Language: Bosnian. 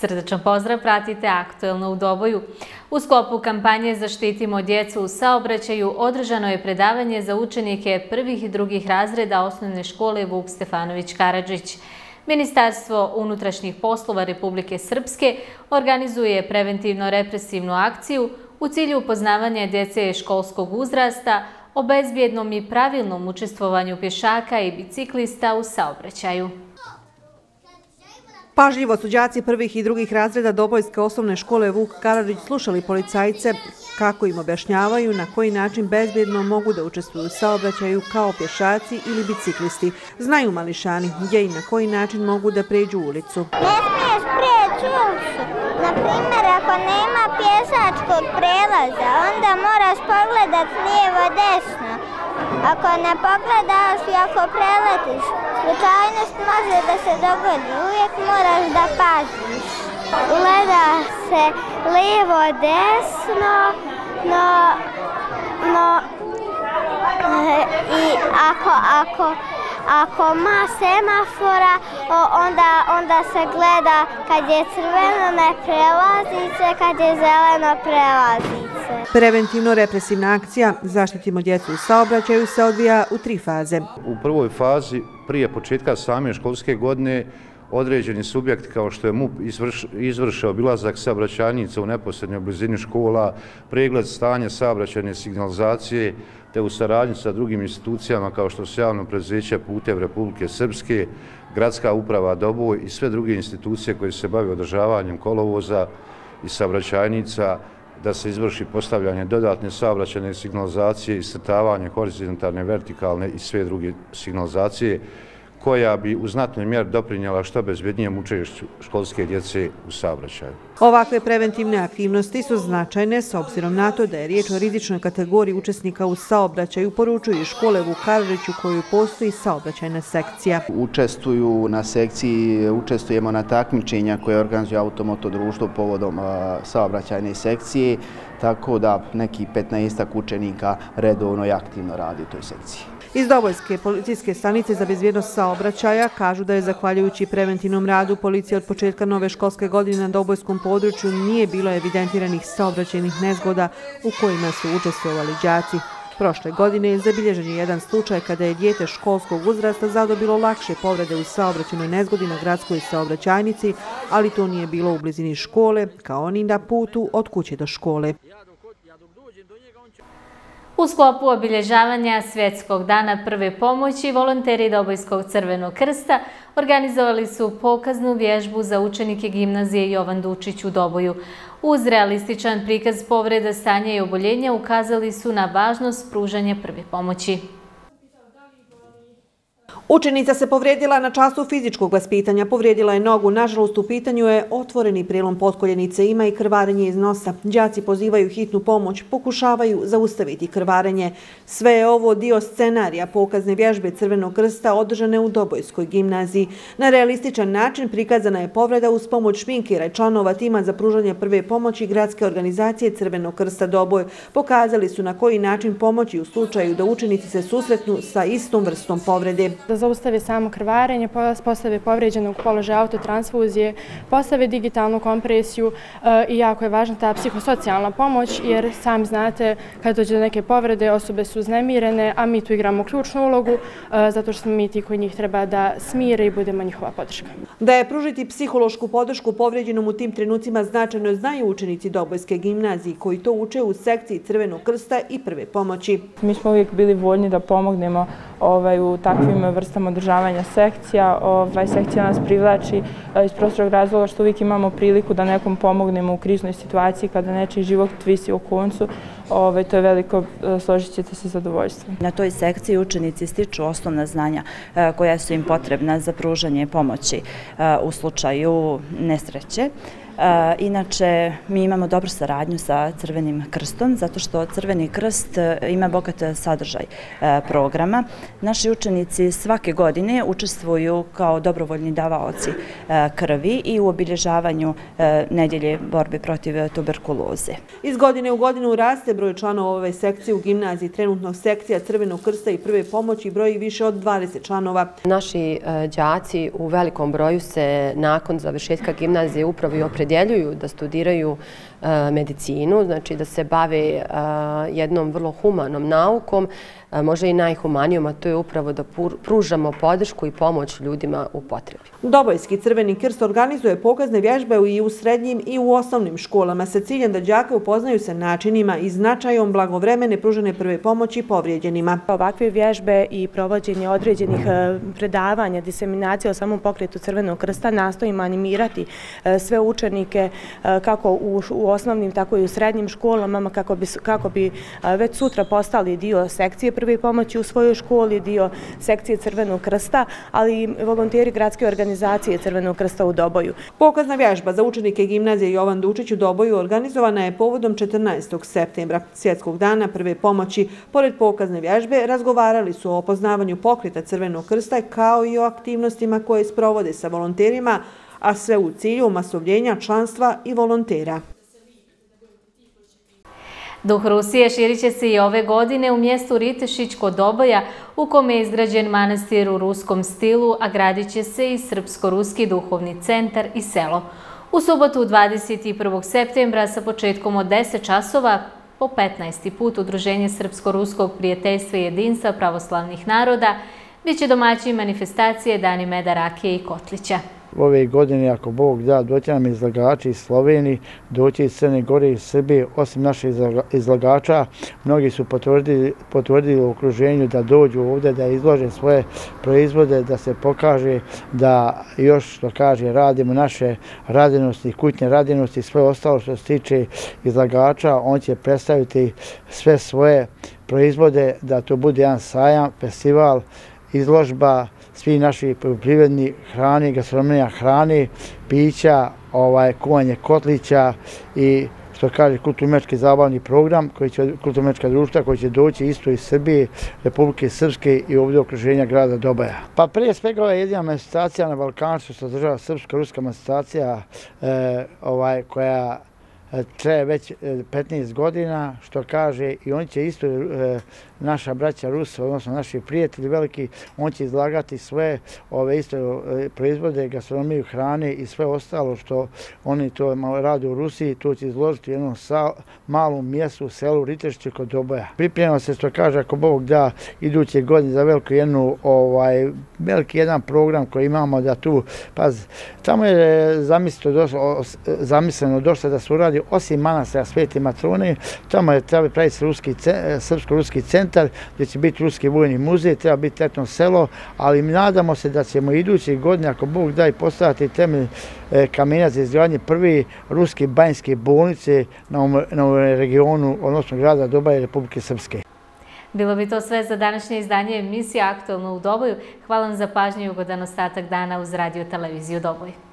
Srdečan pozdrav, pratite aktuelno u Doboju. U sklopu kampanje Zaštitimo djecu u saobraćaju održano je predavanje za učenike prvih i drugih razreda osnovne škole Vuk Stefanović Karadžić. Ministarstvo unutrašnjih poslova Republike Srpske organizuje preventivno-represivnu akciju u cilju upoznavanja djece školskog uzrasta o bezbjednom i pravilnom učestvovanju pješaka i biciklista u saobraćaju. Pažljivo su džaci prvih i drugih razreda Dobojske osnovne škole Vuk Karadžić slušali policajce kako im objašnjavaju na koji način bezbjedno mogu da učestvuju u saobraćaju kao pješaci ili biciklisti. Znaju mališani gdje i na koji način mogu da pređu ulicu. Ne smiješ preći ulicu. Naprimjer, ako nema pješačkog prelaza, onda moraš pogledat lijevo desno. Ako ne pogledaš i ako preletiš, slučajnost može da se dogodi. Uvijek moraš da paziš. Gleda se lijevo, desno, no, no, e, i ako, ako, ako ma semafora, onda, onda se gleda kad je crveno ne prelazi se, kad je zeleno prelazi Preventivno-represivna akcija Zaštitimo djecu u saobraćaju se odvija u tri faze. U prvoj fazi, prije početka same školske godine, određeni subjekt kao što je MUP izvršao bilazak saobraćajnica u neposrednjoj blizini škola, pregled stanja saobraćajne signalizacije, te u saradnji sa drugim institucijama kao što su javno prezveće putev Republike Srpske, Gradska uprava Doboj i sve druge institucije koje se bave održavanjem kolovoza i saobraćajnica, da se izvrši postavljanje dodatne saobraćene signalizacije i srtavanje horizontalne, vertikalne i sve druge signalizacije koja bi u znatnoj mjer doprinjela što bezbjednijem učešću školske djece u saobraćaju. Ovakve preventivne aktivnosti su značajne s obzirom na to da je riječ o rizičnoj kategoriji učesnika u saobraćaju, poručuju škole u Karliću koju postoji saobraćajna sekcija. Učestuju na sekciji, učestujemo na takmičenja koje organizuje Automoto društvo povodom saobraćajne sekcije, tako da neki 15 učenika redovno i aktivno radi u toj sekciji. Iz Dobojske policijske stanice za bezvjednost saobraćaja kažu da je zahvaljujući preventivnom radu policije od početka nove školske godine na Dobojskom području nije bilo evidentiranih saobraćajnih nezgoda u kojima su učestvovali džaci. Prošle godine je zabilježen jedan slučaj kada je djete školskog uzrasta zadobilo lakše povrede u saobraćenoj nezgodi na gradskoj saobraćajnici, ali to nije bilo u blizini škole, kao ni na putu od kuće do škole. U sklopu obilježavanja Svjetskog dana prve pomoći, volonteri Dobojskog crvenog krsta organizovali su pokaznu vježbu za učenike gimnazije Jovan Dučić u Doboju. Uz realističan prikaz povreda stanja i oboljenja ukazali su na važnost pružanja prve pomoći. Učenica se povrijedila na času fizičkog vaspitanja, povrijedila je nogu, nažalost u pitanju je otvoreni prilom potkoljenice, ima i krvarenje iz nosa. Đaci pozivaju hitnu pomoć, pokušavaju zaustaviti krvarenje. Sve je ovo dio scenarija pokazne vježbe Crvenog krsta održane u Dobojskoj gimnaziji. Na realističan način prikazana je povreda uz pomoć šminkira i članova tima za pružanje prve pomoći gradske organizacije Crvenog krsta Doboj. Pokazali su na koji način pomoći u slučaju da učenici se susretnu sa istom vrstom povrede zaustave samo krvarenje, postave povređenog položaja autotransfuzije, postave digitalnu kompresiju e, i jako je važna ta psihosocijalna pomoć jer sami znate kada dođe do neke povrede osobe su znemirene, a mi tu igramo ključnu ulogu e, zato što smo mi ti koji njih treba da smire i budemo njihova podrška. Da je pružiti psihološku podršku povređenom u tim trenucima značajno znaju učenici Dobojske gimnazije koji to uče u sekciji Crvenog krsta i prve pomoći. Mi smo uvijek bili voljni da pomognemo ovaj, u takvim vrstama održavanja sekcija. Ovaj, sekcija nas privlači e, iz prostorog razloga što uvijek imamo priliku da nekom pomognemo u kriznoj situaciji kada nečiji život visi u koncu. Ovaj, to je veliko, e, složit ćete se zadovoljstvo. Na toj sekciji učenici stiču osnovna znanja e, koja su im potrebna za pružanje pomoći u slučaju nesreće. Inače, mi imamo dobru saradnju sa Crvenim krstom, zato što Crveni krst ima bogat sadržaj programa. Naši učenici svake godine učestvuju kao dobrovoljni davaoci krvi i u obilježavanju nedjelje borbe protiv tuberkuloze. Iz godine u godinu raste broj članova ove sekcije u gimnaziji. Trenutno sekcija Crvenog krsta i prve pomoći broji više od 20 članova. Naši džaci u velikom broju se nakon završetka gimnazije upravo i opredjeljuju da studiraju medicinu, znači da se bave jednom vrlo humanom naukom, možda i najhumanijom, a to je upravo da pružamo podršku i pomoć ljudima u potrebi. Dobojski crveni krst organizuje pokazne vježbe i u srednjim i u osnovnim školama sa ciljem da džake upoznaju se načinima i značajom blagovremene pružene prve pomoći povrijeđenima. Ovakve vježbe i provođenje određenih e, predavanja, diseminacije o samom pokretu crvenog krsta nastojimo animirati e, sve učenike e, kako u osnovnim, tako i u srednjim školama kako bi već sutra postali dio sekcije prve pomoći u svojoj školi, dio sekcije Crvenog krsta, ali i volonteri gradske organizacije Crvenog krsta u Doboju. Pokazna vježba za učenike gimnazije Jovan Dučić u Doboju organizovana je povodom 14. septembra, svjetskog dana prve pomoći. Pored pokazne vježbe, razgovarali su o opoznavanju pokreta Crvenog krsta kao i o aktivnostima koje sprovode sa volonterima, a sve u cilju masovljenja članstva i volontera. Duh Rusije širit će se i ove godine u mjestu Ritešić kod Doboja, u kome je izgrađen manastir u ruskom stilu, a gradit će se i Srpsko-ruski duhovni centar i selo. U subotu 21. septembra sa početkom od 10 časova po 15. put Udruženje Srpsko-ruskog prijateljstva i jedinstva pravoslavnih naroda biće domaći manifestacije Dani Meda Rakije i Kotlića ove godine, ako Bog da, doće nam izlagači iz Slovenije, doće iz Crne Gore i Srbije, osim naših izlagača. Mnogi su potvrdili u okruženju da dođu ovdje, da izlože svoje proizvode, da se pokaže da još, što kaže, radimo naše radinosti, kućne radinosti, sve ostalo što se tiče izlagača. On će predstaviti sve svoje proizvode, da to bude jedan sajam, festival, izložba, svi naši poljoprivredni hrani, gastronomija hrani, pića, ovaj, kuvanje kotlića i što kaže kulturmečki zabavni program, koji će, kulturmečka društva koji će doći isto iz Srbije, Republike Srpske i ovdje okruženja grada Dobaja. Pa prije svega ova jedina manifestacija na Balkanu što se država srpska-ruska manifestacija eh, ovaj, koja traje već e, 15 godina, što kaže i oni će isto e, naša braća Rusa, odnosno naši prijatelji veliki, on će izlagati sve ove isto e, proizvode, gastronomiju, hrane i sve ostalo što oni to rade u Rusiji, to će izložiti u jednom malom mjestu u selu Ritešće kod Doboja. Pripremamo se što kaže ako Bog da iduće godine za veliku jednu ovaj, veliki jedan program koji imamo da tu, paz, tamo je e, e, zamisleno došlo da se uradi osim manastra Svete Matrone, tamo je treba praviti e, srpsko-ruski centar gdje će biti Ruski vojni muzej, treba biti etno selo, ali nadamo se da ćemo idući godine, ako Bog da i postaviti temelj e, kamenja za izgradnje prvi ruski banjske bolnice na ovom regionu, odnosno grada Dobaje Republike Srpske. Bilo bi to sve za današnje izdanje emisije Aktualno u Doboju. Hvala vam za pažnju i ugodan ostatak dana uz radio televiziju Doboj.